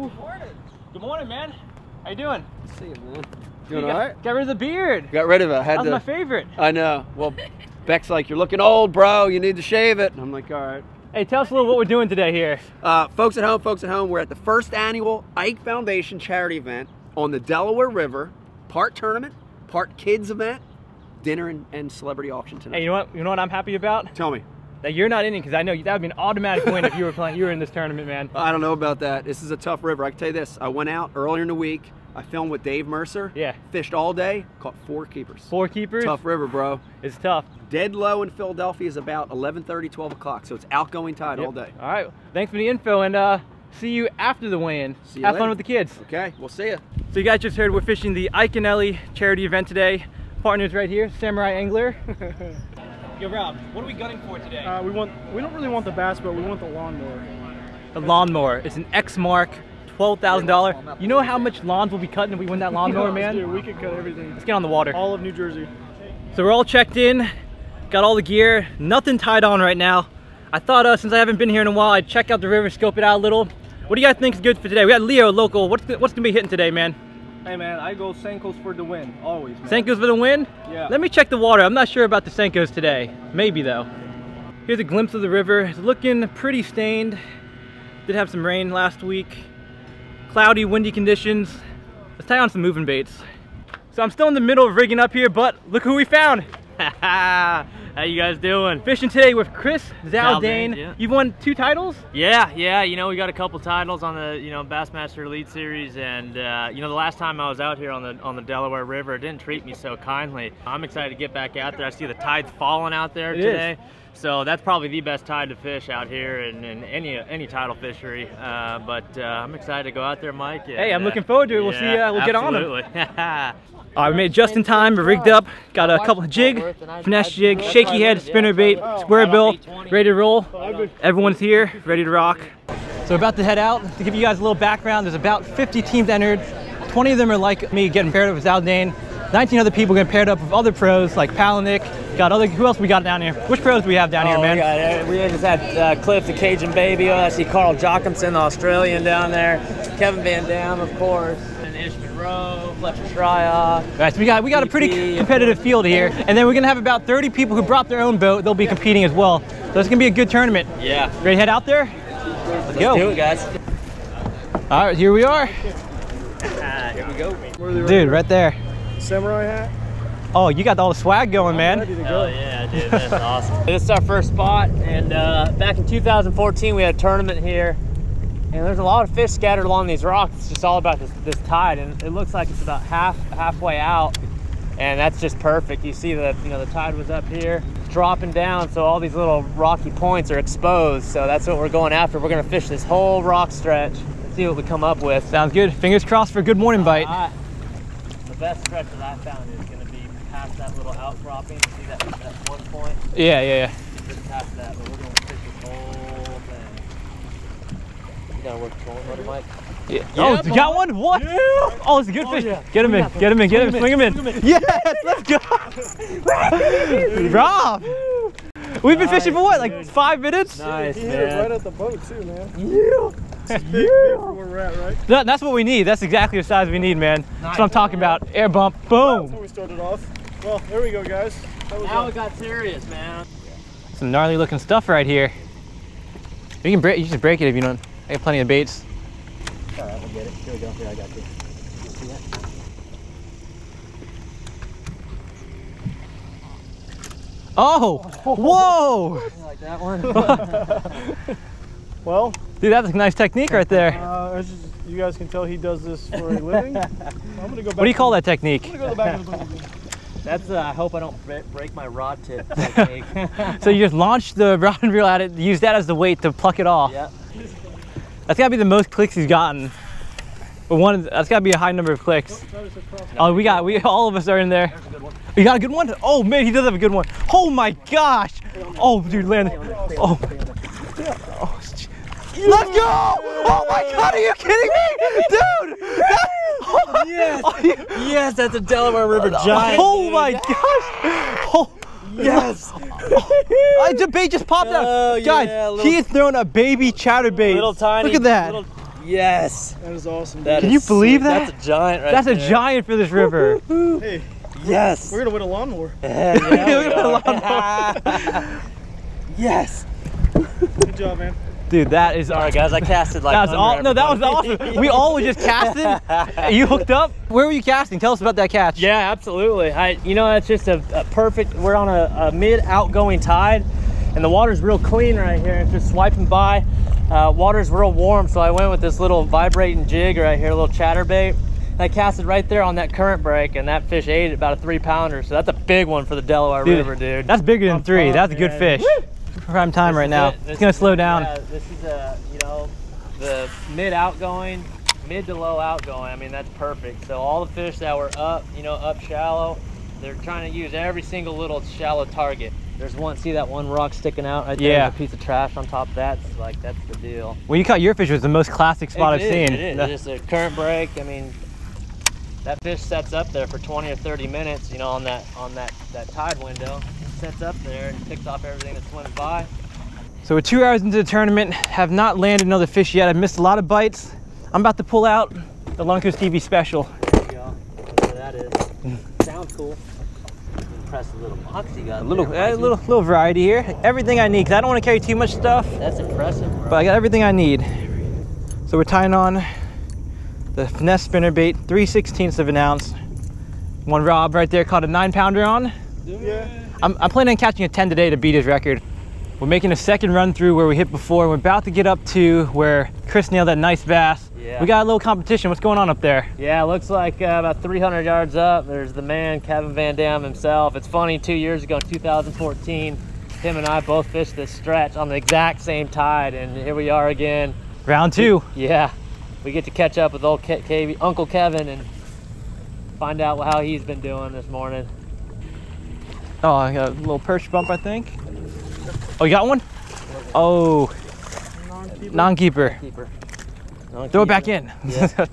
Good morning, man. How you doing? See you, man. You Doing got, all right? Got rid of the beard. Got rid of it. I had That was to. my favorite. I know. Well, Beck's like, you're looking old, bro. You need to shave it. And I'm like, all right. Hey, tell us a little what we're doing today here. Uh, folks at home, folks at home, we're at the first annual Ike Foundation charity event on the Delaware River. Part tournament, part kids event, dinner and, and celebrity auction tonight. Hey, you know what? You know what I'm happy about? Tell me. That you're not in it because I know that would be an automatic win if you were playing. You were in this tournament, man. I don't know about that. This is a tough river. I can tell you this. I went out earlier in the week. I filmed with Dave Mercer. Yeah. Fished all day. Caught four keepers. Four keepers. Tough river, bro. It's tough. Dead low in Philadelphia is about 11:30, 12 o'clock. So it's outgoing tide all day. All right. Thanks for the info and uh, see you after the weigh-in. See you Have fun with the kids. Okay, we'll see you. So you guys just heard we're fishing the Ellie charity event today. Partners right here, Samurai Angler. Yo, Rob, what are we gunning for today? Uh, we want we don't really want the bass, but we want the lawnmower. the lawnmower. It's an Exmark, twelve thousand dollar. You know how much lawns we'll be cutting if we win that lawnmower, man? Dude, we could cut everything. Let's get on the water. All of New Jersey. So we're all checked in, got all the gear, nothing tied on right now. I thought uh, since I haven't been here in a while, I'd check out the river, scope it out a little. What do you guys think is good for today? We got Leo local. What's what's gonna be hitting today, man? Hey man, I go Senkos for the win, always. Man. Senkos for the win? Yeah. Let me check the water. I'm not sure about the Senkos today. Maybe though. Here's a glimpse of the river. It's looking pretty stained. Did have some rain last week. Cloudy, windy conditions. Let's tie on some moving baits. So I'm still in the middle of rigging up here, but look who we found. How you guys doing? Fishing today with Chris Zaldain. Zaldain, yeah. You've won two titles? Yeah, yeah. You know, we got a couple titles on the you know Bassmaster Elite Series, and uh, you know the last time I was out here on the on the Delaware River, it didn't treat me so kindly. I'm excited to get back out there. I see the tide's falling out there It is. Today. So that's probably the best tide to fish out here in, in any any tidal fishery. Uh, but uh, I'm excited to go out there, Mike. Hey, I'm and, looking forward to it. We'll see, uh, we'll get on 'em. on All right, we made it just in time. We're rigged up. Got a couple of jig, finesse jig, shaky head, spinner bait, square bill, ready to roll. Everyone's here, ready to rock. So we're about to head out. To give you guys a little background, there's about 50 teams entered. 20 of them are like me, getting paired up with Zaldain. 19 other people getting paired up with other pros like Palaniuk. Got other. Who else we got down here? Which pros do we have down here, Oh, man? We, got, uh, we just had uh, Cliff the Cajun Baby. Oh, I see Carl Jocumsen, the Australian, down there. Kevin VanDam, of course. And Ish Monroe, Fletcher Shryock. All right, so we got we got a pretty competitive field here, and then we're gonna have about 30 people who brought their own boat. They'll be competing as well. So it's gonna be a good tournament. Yeah. Ready to head out there? Let's go. do it, guys. All right, here we are. Ah, here we go. Where are they Dude, right there. Samurai hat. Oh, you got all the swag going, man. Ready to Oh yeah, dude, that's awesome. This is our first spot, and uh, back in 2014 we had a tournament here, and there's a lot of fish scattered along these rocks. It's just all about this, this tide, and it looks like it's about half halfway out, and that's just perfect. You see that you know the tide was up here, dropping down, so all these little rocky points are exposed. So that's what we're going after. We're gonna fish this whole rock stretch, see what we come up with. Sounds good. Fingers crossed for a good morning bite. I- the best stretch that I found is gonna be past that little outcropping. See that that one point? Yeah, yeah, yeah. just past that, but we're gonna fish this whole thing. You gotta work the motor, Mike. yeah. oh, you got one? What? Oh, it's a good oh, fish. yeah. Get him in. Get him in. Get him. Swing him in. Yes, let's go. Rob. We've been fishing for what, like five minutes? Nice, He hit it right at the boat too, man. Yeah. Big, big for where we're at, right? That- that's what we need. That's exactly the size we need, man. That's what I'm talking about. Air bump. That's Boom. we started off. Well, there we go, guys. That was Now it got serious, man. Some gnarly looking stuff right here. You can break. You just break it if you don't. I got plenty of baits. All right, we'll get it. Here we go. Here, I got you. See that? Oh, whoa. Like that one? well, Dude, that's a nice technique right there. uh, as you guys can tell, he does this for a living. I'm gonna go back. What do you call to, that technique? I'm gonna go to the back of the boat. That's. Uh, I hope I don't break my rod tip technique. So you just launch the rod and reel at it, use that as the weight to pluck it off. yeah. That's gotta be the most clicks he's gotten. But one, that's gotta be a high number of clicks. Oh, we got, we all of us are in there. You got a good one? Oh man, he does have a good one. Oh my gosh! Oh, dude, Landon. Oh. oh sh- Let's go! Oh my god, are you kidding me, dude? That- Yes. Oh, you- Yes, that's a Delaware River oh, giant. oh dude. my gosh! Oh. Yes. I, the bait just popped out. Oh, Guys, yeah, little- he has thrown a baby chatterbait. Little tiny. Look at that. Little, Yes. That is awesome. That Can is you believe sweet. that? That's a giant right That's a giant for this river. hey, Yes. we're gonna win a lawnmower. Yeah, yeah, we Look are. yes. Good job, man. Dude, that is All right, guys. I casted like. That was all, no, that was awesome. We all were just casting. you hooked up? Where were you casting? Tell us about that catch. Yeah, absolutely. I, you know, it's just a, a perfect. We're on a, a mid outgoing tide, and the water's real clean right here. It's just swiping by. Uh, water's real warm, so I went with this little vibrating jig right here, a little chatterbait. I casted right there on that current break, and that fish ate it, about a three pounder. So that's a big one for the Delaware Dude, River, dude. That's bigger than three. pumped, That's a good man. fish. Prime time This right now. it. It's gonna slow down. Yeah, this is a, you know, the mid outgoing, mid to low outgoing. I mean, that's perfect. So all the fish that were up, you know, up shallow, they're trying to use every single little shallow target. There's one, see that one rock sticking out right there? Yeah. A piece of trash on top of that. It's like, that's the deal. When you caught your fish, it was the most classic spot It I've is, seen. It is. It's just a current break. I mean, that fish sets up there for 20 or 30 minutes, you know, on that on that that tide window. Sets up there and picks off everything that's swimming by. So we're two hours into the tournament, have not landed another fish yet. I've missed a lot of bites. I'm about to pull out the Lunker TV special. There you go. Whatever that is. Sounds cool. Impressive little box you got. A little, there, a little, little variety here. Everything I need, because I don't want to carry too much stuff, That's impressive, bro. but I got everything I need. So we're tying on the finesse spinner bait, 3 16ths of an ounce. One Rob right there caught a nine pounder on. Yeah. I'm, I'm planning on catching a 10 today to beat his record. We're making a second run through where we hit before. We're about to get up to where Chris nailed that nice bass. Yeah. We got a little competition. What's going on up there? Yeah, it looks like uh, about 300 yards up. There's the man, Kevin VanDam himself. It's funny, two years ago, in 2014, him and I both fished this stretch on the exact same tide, and here we are again. Round two. Yeah, we get to catch up with old Ke- Ke- Uncle Kevin and find out how he's been doing this morning. Oh, I got a little perch bump, I think. Oh, you got one? Oh, non-keeper. Non-keeper. Throw it back in. Yeah.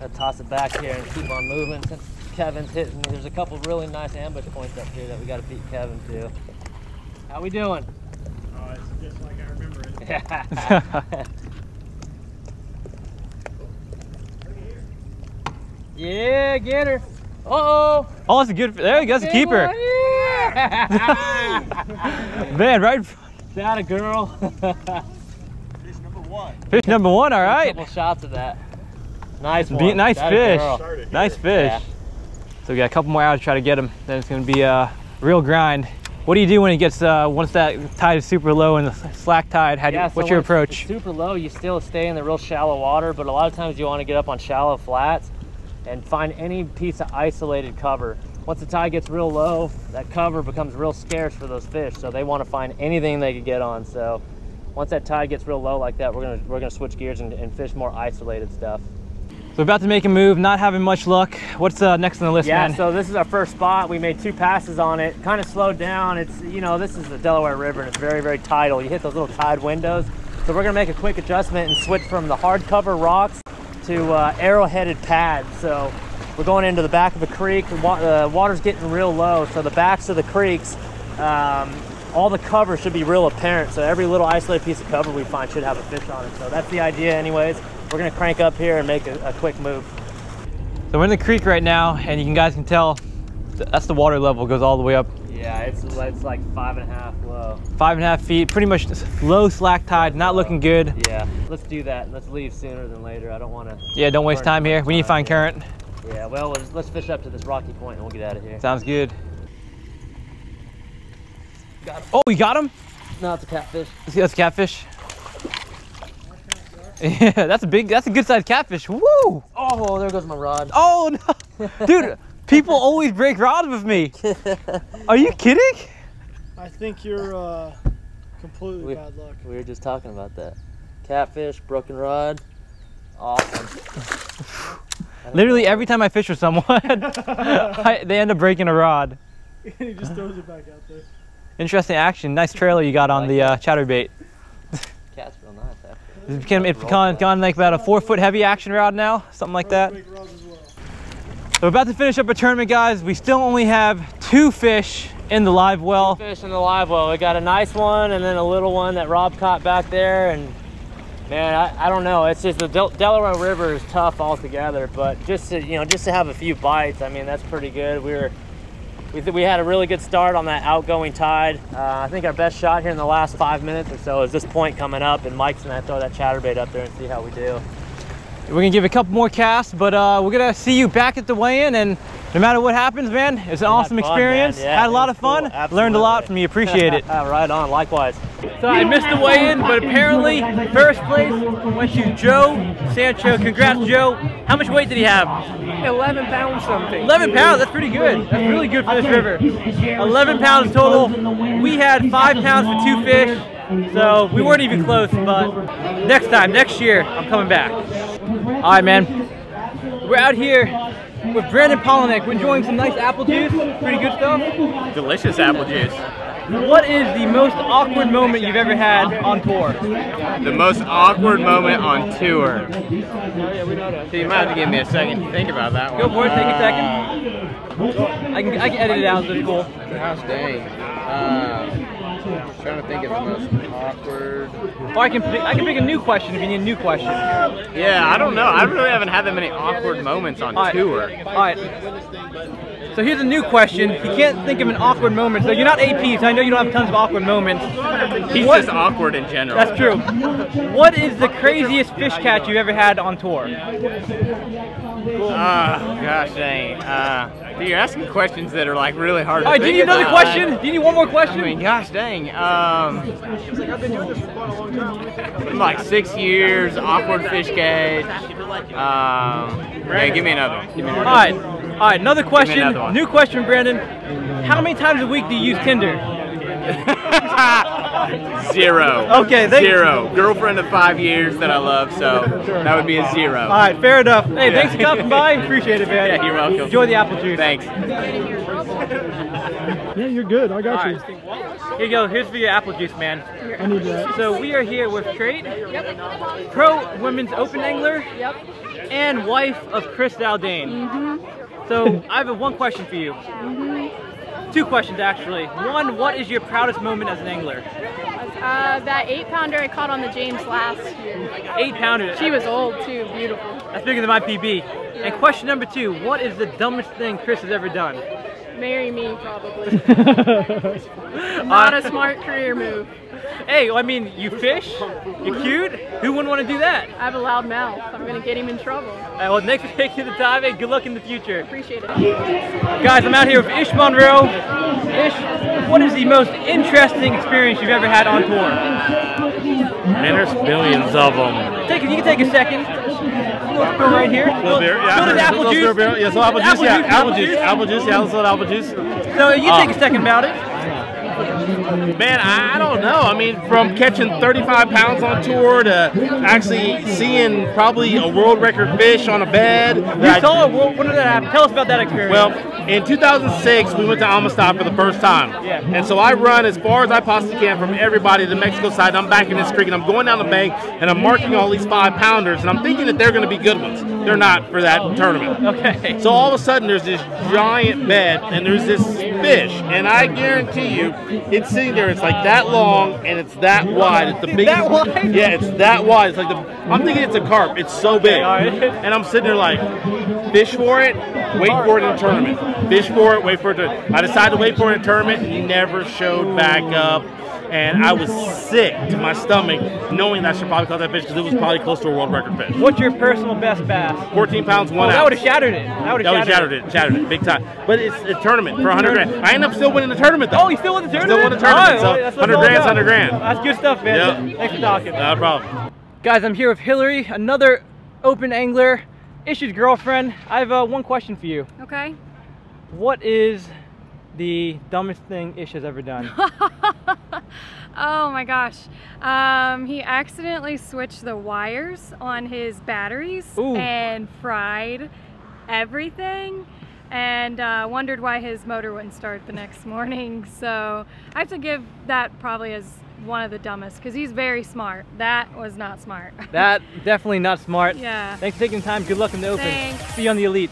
Gotta toss it back here and keep on moving. Since Kevin's hitting, there's a couple really nice ambush points up here that we gotta beat Kevin to. How we doing? Oh, it's just like I remember it. yeah, get her. Uh-oh. oh, that's a good. There you go. That's a Big keeper. One. Man, right. that a girl. Fish number one. Fish number one, all right. A couple shots of that. Nice Be- one. nice That a fish. girl. Nice fish. Yeah. So we got a couple more hours to try to get him. Then it's gonna be a real grind. What do you do when it gets uh, once that tide is super low and the slack tide? How do you, Yeah, so what's your approach? it's super low, you still stay in the real shallow water, but a lot of times you want to get up on shallow flats and find any piece of isolated cover. Once the tide gets real low, that cover becomes real scarce for those fish, so they want to find anything they can get on. So once that tide gets real low like that, we're gonna we're gonna switch gears and, and fish more isolated stuff. So we're about to make a move, not having much luck. What's uh, next on the list, Yeah, man? so this is our first spot. We made two passes on it. Kind of slowed down. It's you know this is the Delaware River and it's very very tidal. You hit those little tide windows. So we're gonna make a quick adjustment and switch from the hardcover rocks to uh, arrow-headed pads. So we're going into the back of a creek. The wa- water's getting real low, so the backs of the creeks, um, all the cover should be real apparent. So every little isolated piece of cover we find should have a fish on it. So that's the idea, anyways. We're gonna crank up here and make a, a quick move. So we're in the creek right now, and you can guys can tell that's the water level goes all the way up Yeah, it's it's like five and a half low. five and a half feet. Pretty much low slack tide, not looking good. Yeah, let's do that. Let's leave sooner than later. I don't want to. Yeah, don't waste time here. much We need to find current. Yeah, well, let's, let's fish up to this rocky point and we'll get out of here. Sounds good. Oh, you got him? No, it's a catfish. See, that's a catfish. Yeah, that's a big, that's a good sized catfish. Woo! Oh, there goes my rod. Oh no, dude! People always break rods with me. Are you kidding? I think you're uh, completely We- bad luck. We were just talking about that. Catfish, broken rod. Awesome. Literally every time I fish with someone, I, they end up breaking a rod. he just throws it back out there. Interesting action. Nice trailer you got on the uh, chatterbait. Cat's real nice, actually. It's become, it's gone, gone like about a four foot heavy action rod now, something like that. Big rods as well. So we're about to finish up a tournament, guys. We still only have two fish in the live well. Fish in the live well. We got a nice one and then a little one that Rob caught back there, and Man, I, I don't know. It's just the Del Delaware River is tough altogether, but just to you know, just to have a few bites, I mean, that's pretty good. We were we, we had a really good start on that outgoing tide. Uh, I think our best shot here in the last five minutes or so is this point coming up, and Mike's gonna throw that chatterbait up there and see how we do. We're gonna give a couple more casts, but uh, we're gonna see you back at the weigh-in, and no matter what happens, man, it's an awesome fun, experience. Yeah, Had a lot of fun. Absolutely. Learned a lot from you. Appreciate it. right on. Likewise. So I missed the weigh-in, but apparently first place went to Joe Sancho. Congrats, Joe. How much weight did he have? 11 pounds something. 11 pounds. That's pretty good. That's really good for this river. 11 pounds total. We had five pounds for two fish, so we weren't even close. But next time, next year, I'm coming back. All right, man. We're out here with Brandon Palaniuk. We're enjoying some nice apple juice. Pretty good stuff. Delicious apple juice. What is the most awkward moment you've ever had on tour? The most awkward moment on tour. So you might have to give me a second to think about that one. Go for it. Take a second. I can I can edit it out. That's cool. Gosh dang. Uh, trying to think of the most awkward. Or I can pick, I can pick a new question if you need a new question. Yeah, I don't know. I really haven't had that many awkward moments on All right. tour. All right. So here's a new question. You can't think of an awkward moment. So you're not AP, so I know you don't have tons of awkward moments. He's What- just awkward in general. That's true. What is the craziest fish catch you've ever had on tour? Ah, gosh dang. Uh, dude, you're asking questions that are like really hard All to do you need another question? Do you need one more I question? mean, gosh dang. Um, like six years, awkward fish cage. Um, yeah, give me another one. Give me All another right. All right, another question. another. New question, Brandon. How many times a week do you use Tinder? Zero. Okay, thank- zero. Girlfriend of five years that I love, so that would be a zero. All right, fair enough. Hey, thanks for stopping by. Appreciate it, man. Yeah, you're welcome. Enjoy the apple juice. Thanks. Yeah, you're good. I got All you. Here you go. Here's for your apple juice, man. I need that. So we are here with Trade, pro women's open angler, Yep. and wife of Chris Zaldain. Mm-hmm. So I have one question for you. Mm-hmm. Two questions actually. One, what is your proudest moment as an angler? Uh, that eight pounder I caught on the James last year. Eight pounder. She was old too, beautiful. That's bigger than my PB. And question number two, what is the dumbest thing Chris has ever done? Marry me, probably. Not a smart career move. Hey, I mean, you fish, you're cute. Who wouldn't want to do that? I have a loud mouth. I'm gonna get him in trouble. All right, well, thanks for taking the time and good luck in the future. Appreciate it. Guys, I'm out here with Ish Monroe. Ish, what is the most interesting experience you've ever had on tour? Man, there's billions of them. Take, you can take a second. Little spill right here. Little beer, yeah. This apple Little juice. beer. Yeah, so apple juice, yeah. Apple juice, apple juice, yeah, let's let apple juice. So you Uh, take a second about it. Man, I don't know. I mean, from catching 35 pounds on tour to actually seeing probably a world record fish on a bed. You saw it. What, what did that happen? Tell us about that experience. Well, in 2006, we went to Amistad for the first time. Yeah. And so I run as far as I possibly can from everybody to the Mexico side. I'm back in this creek and I'm going down the bank and I'm marking all these five pounders and I'm thinking that they're going to be good ones. They're not for that tournament. okay. So all of a sudden, there's this giant bed, and there's this fish, and I guarantee you, it's sitting there. It's like that long, and it's that wide. It's the biggest. that wide? Yeah, it's that wide. It's like the. I'm thinking it's a carp. It's so big, all right. and I'm sitting there like, fish for it, wait for it in a tournament. Fish for it, wait for it. To, I decided to wait for it in a tournament. He never showed back up. And I was sick to my stomach, knowing that I should probably caught that fish because it was probably close to a world record fish. What's your personal best bass? 14 pounds, one Oh, that ounce. would have shattered it. That would That have shattered it, shattered it, big time. But it's a tournament for 100 grand. I end up still winning the tournament though. Oh, you still won the tournament? Still won the tournament, All so right, that's what 100 it's all grand's about. 100 grand. That's good stuff, man. Yep. Thanks for talking. No problem. Guys, I'm here with Hillary, another open angler, Ish's girlfriend. I have uh, one question for you. Okay. What is the dumbest thing Ish has ever done? Oh my gosh. Um, he accidentally switched the wires on his batteries Ooh. and fried everything and uh, wondered why his motor wouldn't start the next morning. So I have to give that probably as one of the dumbest because he's very smart. That was not smart. that definitely not smart. Yeah. Thanks for taking the time. Good luck in the open. Thanks. See you on the elite.